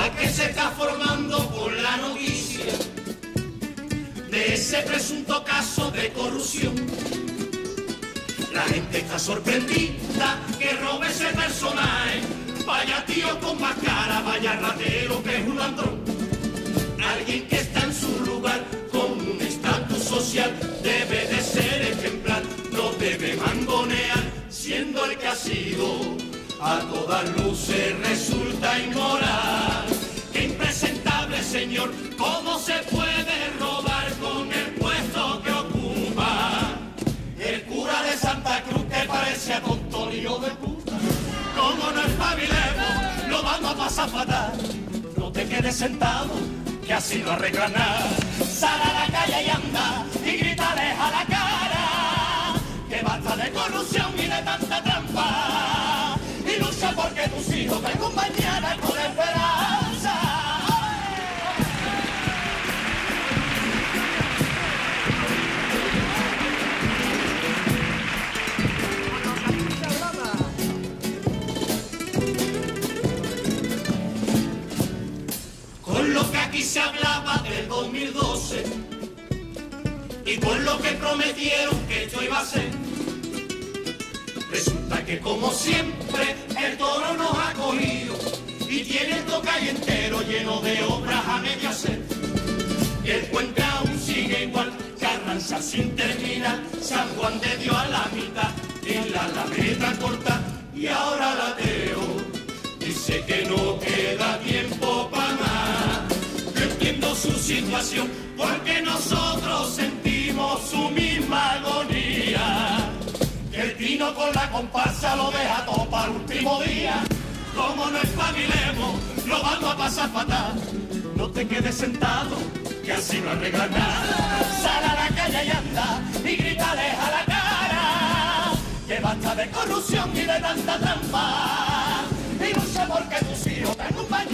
la que se está formando por la noticia de ese presunto caso de corrupción. La gente está sorprendida que robe ese personaje. Vaya tío con más cara, vaya ratero que es un ladrón. Alguien que está en su lugar con un estatus social debe de ser ejemplar, no debe mangonear siendo el que ha sido. A todas luces resulta inmoral. ¿Cómo se puede robar con el puesto que ocupa? El cura de Santa Cruz que parece a tontorio de puta. Como no espabilemos, lo vamos a pasar fatal. No te quedes sentado, que así no arregla nada. Sal a la calle y anda aquí se hablaba del 2012 y con lo que prometieron que esto iba a ser. Resulta que como siempre el toro nos ha cogido y tiene el tocayo entero lleno de obras a medio hacer. Y el puente aún sigue igual, Carranza sin terminar, San Juan de Dios a la mitad, en la Alameda corta y ahora la Teo. Dice que no queda porque nosotros sentimos su misma agonía. El tino con la comparsa lo deja todo para el último día. Como no espabilemos, lo vamos a pasar fatal. No te quedes sentado, que así no arregla nada. Sal a la calle y anda y grítale a la cara. Que basta de corrupción y de tanta trampa. Y lucha porque tus hijos te acompañan